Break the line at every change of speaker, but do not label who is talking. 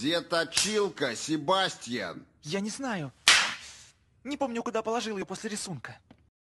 Где точилка, Себастьян?
Я не знаю. Не помню, куда положил ее после рисунка.